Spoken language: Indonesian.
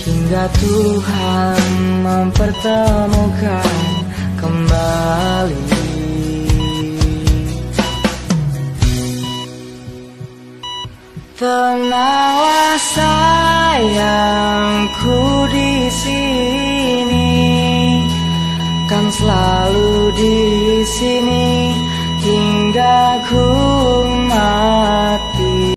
hingga Tuhan mempertemukan kembali. Tenanglah sayangku di sini kan selalu di sini hingga ku.